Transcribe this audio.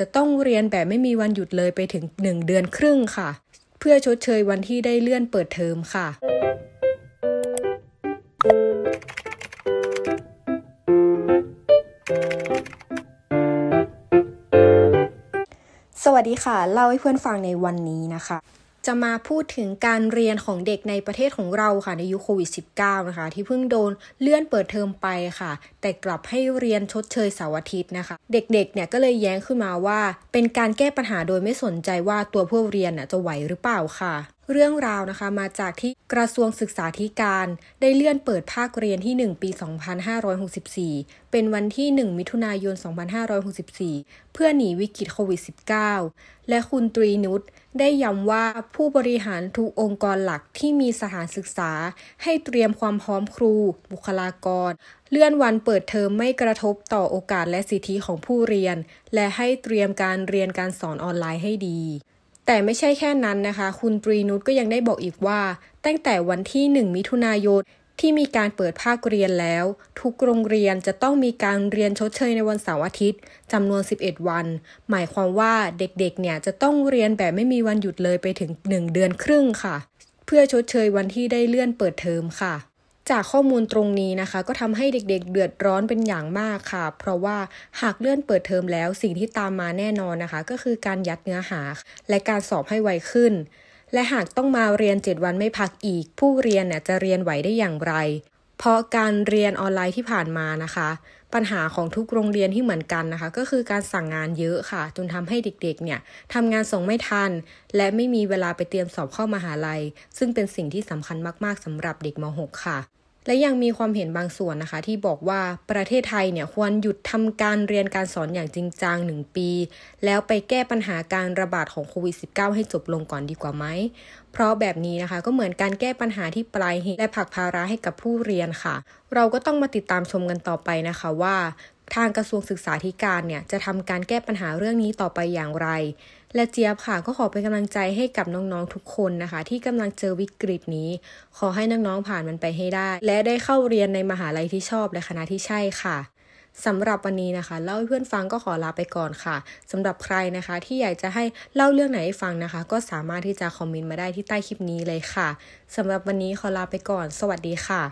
จะต้องเรียนแบบไม่มีวันหยุดเลยไปถึง 1 เดือนครึ่งค่ะ เพื่อชดเชยวันที่ได้เลื่อนเปิดเทอมค่ะสวัสดีค่ะ เล่าให้เพื่อนฟังในวันนี้นะคะ จะมาพูดถึงการเรียนของเด็กในประเทศของเราค่ะในยุคโควิด -19 นะคะ ที่เพิ่งโดนเลื่อนเปิดเทอมไปค่ะ แต่กลับให้เรียนชดเชยเสาร์อาทิตย์นะคะ เด็กๆเนี่ยก็เลยแย้งขึ้นมาว่า เป็นการแก้ปัญหาโดยไม่สนใจว่าตัวผู้เรียนจะไหวหรือเปล่าค่ะ เรื่องราวนะคะมาจากที่กระทรวงศึกษาธิการ ได้เลื่อนเปิดภาคเรียนที่ 1 ปี 2564 เป็นวันที่ 1 มิถุนายน 2564 เพื่อหนีวิกฤตโควิด -19 และคุณตรีนุชได้ย้ำว่าผู้บริหารทุกองค์กรหลักที่มีสถานศึกษา ให้เตรียมความพร้อมครู บุคลากร เลื่อนวันเปิดเทอมไม่กระทบต่อโอกาสและสิทธิของผู้เรียน และให้เตรียมการเรียนการสอนออนไลน์ให้ดี แต่ไม่ใช่แค่นั้นนะคะ คุณตรีนุชก็ยังได้บอกอีกว่า ตั้งแต่วันที่ 1 มิถุนายนที่มีการเปิดภาคเรียนแล้ว ทุกโรงเรียนจะต้องมีการเรียนชดเชยในวันเสาร์อาทิตย์จำนวน 11 วัน หมายความว่าเด็กๆ เนี่ยจะต้องเรียนแบบไม่มีวันหยุดเลยไปถึง 1 เดือนครึ่งค่ะ เพื่อชดเชยวันที่ได้เลื่อนเปิดเทอมค่ะ จากข้อมูลตรงนี้นะคะ ก็ทำให้เด็กๆ เดือดร้อนเป็นอย่างมากค่ะ เพราะว่าหากเลื่อนเปิดเทอมแล้วสิ่งที่ตามมาแน่นอนนะคะ ก็คือการยัดเนื้อหา และการสอบให้ไวขึ้น และหากต้องมาเรียน 7 วันไม่พักอีก ผู้เรียนเนี่ยจะเรียนไหวได้อย่างไร เพราะการเรียนออนไลน์ที่ผ่านมานะคะ ปัญหาของทุกโรงเรียนที่เหมือนกันนะคะ ก็คือการสั่งงานเยอะค่ะ จนทำให้เด็กๆเนี่ยทำงานส่งไม่ทัน และไม่มีเวลาไปเตรียมสอบเข้ามาหาลัย ซึ่งเป็นสิ่งที่สำคัญมากๆสำหรับเด็กม .6 ค่ะ และยังมีความเห็นบางส่วนนะคะ ที่บอกว่าประเทศไทยเนี่ยควรหยุดทำการเรียนการสอนอย่างจริงจังหนึ่งปี แล้วไปแก้ปัญหาการระบาดของโควิด -19 ให้จบลงก่อนดีกว่าไหม เพราะแบบนี้นะคะก็เหมือนการแก้ปัญหาที่ปลายเหตุและผลักภาระให้กับผู้เรียนค่ะ เราก็ต้องมาติดตามชมกันต่อไปนะคะว่า ทางกระทรวงศึกษาธิการเนี่ยจะทำการแก้ปัญหาเรื่องนี้ต่อไปอย่างไร และเจี๊ยบค่ะก็ขอเป็นกำลังใจให้กับน้องๆทุกคนนะคะ ที่กำลังเจอวิกฤตนี้ ขอให้น้องๆผ่านมันไปให้ได้ และได้เข้าเรียนในมหาลัยที่ชอบและคณะที่ใช่ค่ะสำหรับวันนี้นะคะเล่าให้เพื่อนฟังก็ขอลาไปก่อนค่ะสำหรับใครนะคะ ที่อยากจะให้เล่าเรื่องไหนให้ฟังนะคะ ก็สามารถที่จะคอมเมนต์มาได้ที่ใต้คลิปนี้เลยค่ะสำหรับวันนี้ขอลาไปก่อน สวัสดีค่ะ